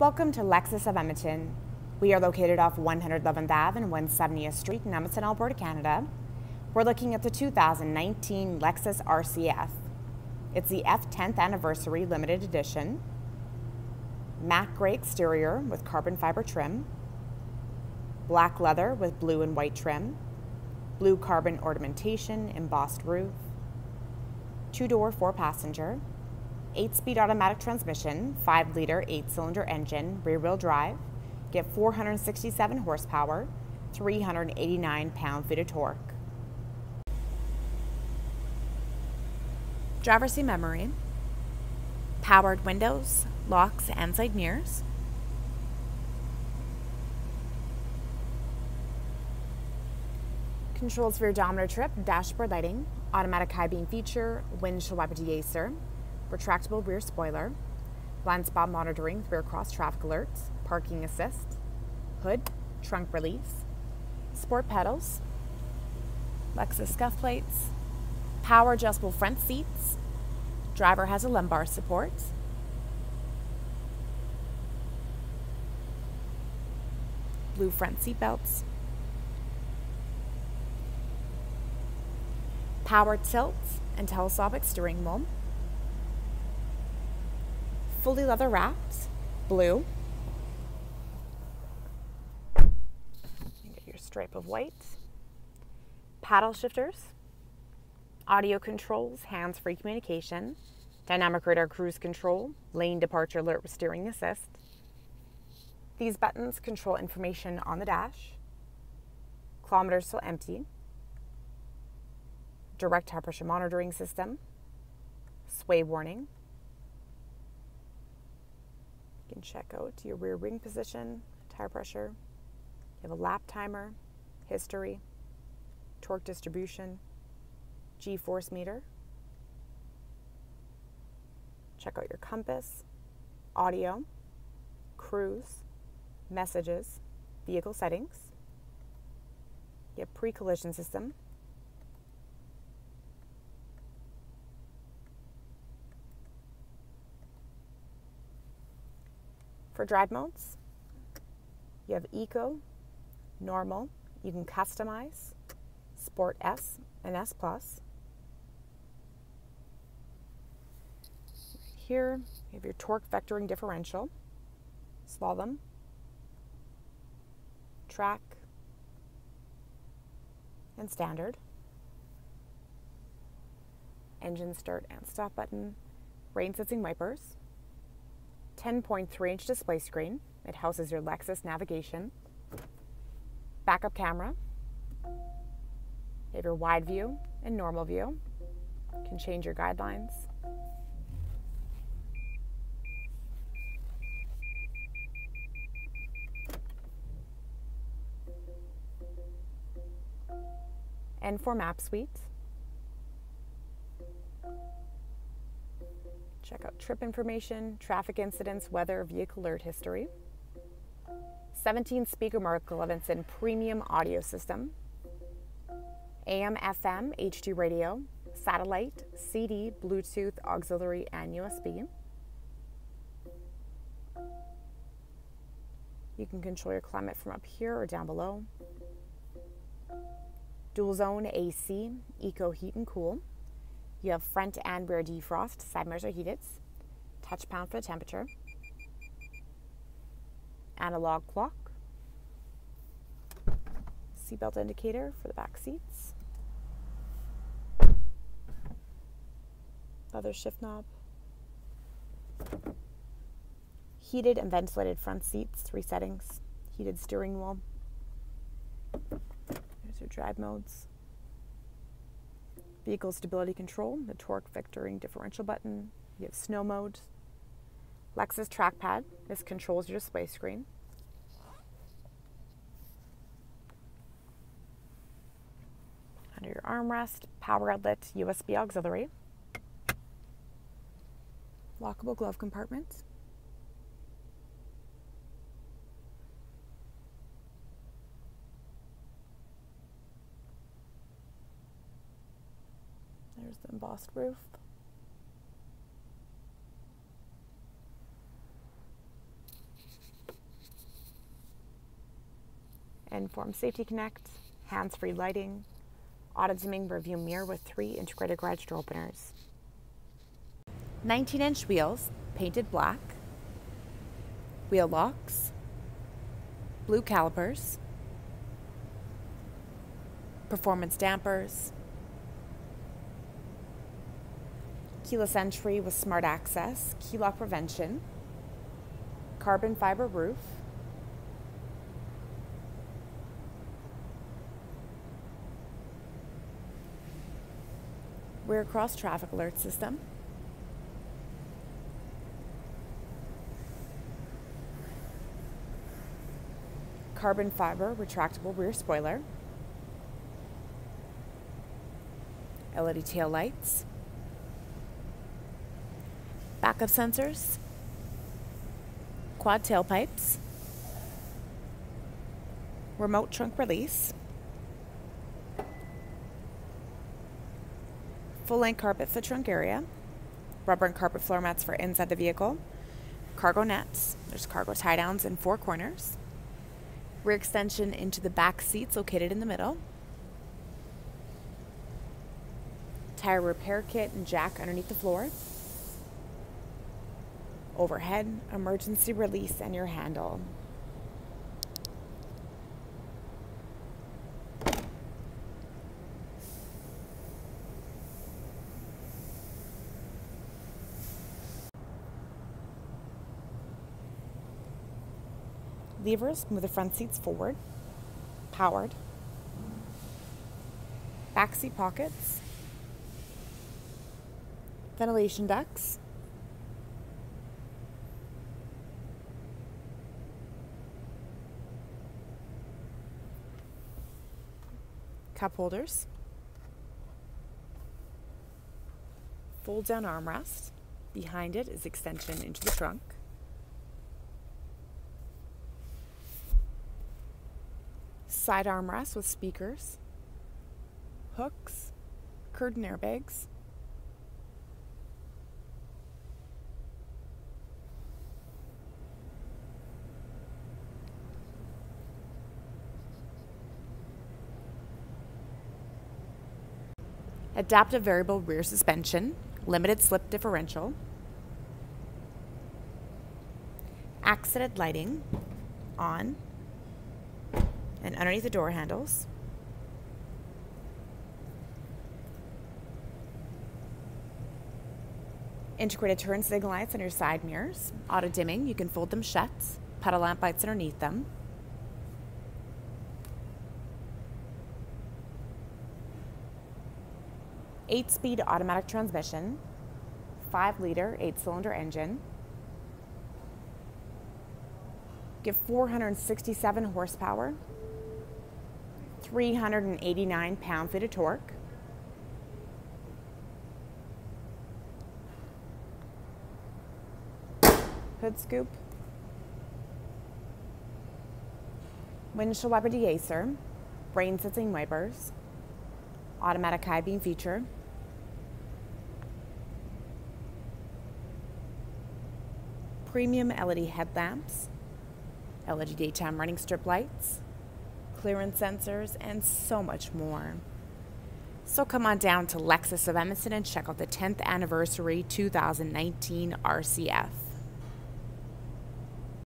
Welcome to Lexus of Edmonton. We are located off 111th Ave and 170th Street in Edmonton, Alberta, Canada. We're looking at the 2019 Lexus RCF. It's the F10th Anniversary Limited Edition. Matte gray exterior with carbon fiber trim. Black leather with blue and white trim. Blue carbon ornamentation, embossed roof. Two-door, four-passenger 8-speed automatic transmission, 5-liter, 8-cylinder engine, rear-wheel drive, get 467 horsepower, 389 pound-feet of torque. Driver seat memory, powered windows, locks, and side mirrors. Controls for your odometer trip, dashboard lighting, automatic high beam feature, windshield wiper deicer, retractable rear spoiler, blind spot monitoring, rear cross traffic alerts, parking assist, hood, trunk release, sport pedals, Lexus scuff plates, power adjustable front seats, driver has a lumbar support, blue front seat belts, power tilt and telescopic steering wheel, fully leather wrapped, blue. get your stripe of white. Paddle shifters, audio controls, hands-free communication, dynamic radar cruise control, lane departure alert with steering assist. These buttons control information on the dash, kilometers still empty, direct pressure monitoring system, sway warning, check out your rear wing position, tire pressure. You have a lap timer, history, torque distribution, G force meter. Check out your compass, audio, cruise, messages, vehicle settings. You have pre collision system, For drive modes, you have Eco, Normal, you can customize, Sport S and S Plus. Here, you have your torque vectoring differential, slalom, track, and standard. Engine start and stop button, rain sensing wipers, 10.3 inch display screen. It houses your Lexus navigation, backup camera. You have your wide view and normal view. You can change your guidelines. And for map suite, Check out trip information, traffic incidents, weather, vehicle alert history. 17 speaker Mark Levinson premium audio system. AM, FM, HD radio, satellite, CD, Bluetooth, auxiliary, and USB. You can control your climate from up here or down below. Dual zone AC, eco heat and cool. You have front and rear defrost, side mirrors are heated, touch pound for the temperature, analog clock, seatbelt indicator for the back seats, leather shift knob, heated and ventilated front seats, three settings, heated steering wheel. There's your drive modes vehicle stability control, the torque vectoring differential button, you have snow mode, Lexus trackpad, this controls your display screen. Under your armrest, power outlet, USB auxiliary, lockable glove compartment, embossed roof. Enform Safety Connect, hands-free lighting, auto-dimming review mirror with three integrated garage door openers. 19-inch wheels, painted black, wheel locks, blue calipers, performance dampers, keyless entry with smart access, key lock prevention, carbon fiber roof, rear cross traffic alert system, carbon fiber retractable rear spoiler, LED tail lights, backup sensors, quad tailpipes, remote trunk release, full length carpet for trunk area, rubber and carpet floor mats for inside the vehicle, cargo nets, there's cargo tie downs in four corners, rear extension into the back seats located in the middle, tire repair kit and jack underneath the floor, overhead, emergency release, and your handle. Levers move the front seats forward, powered. Back seat pockets, ventilation ducts, cup holders, fold down armrest. Behind it is extension into the trunk. Side armrest with speakers, hooks, curtain airbags, adaptive variable rear suspension, limited slip differential, accented lighting on and underneath the door handles. Integrated turn signal lights on your side mirrors. Auto dimming, you can fold them shut. Puddle lamp lights underneath them. 8 speed automatic transmission, 5 liter, 8 cylinder engine. Give 467 horsepower, 389 pound feet of torque. Hood scoop. Windshield wiper deicer, rain sensing wipers, automatic high beam feature, premium LED headlamps, LED daytime running strip lights, clearance sensors, and so much more. So come on down to Lexus of Edmonton and check out the 10th anniversary 2019 RCF.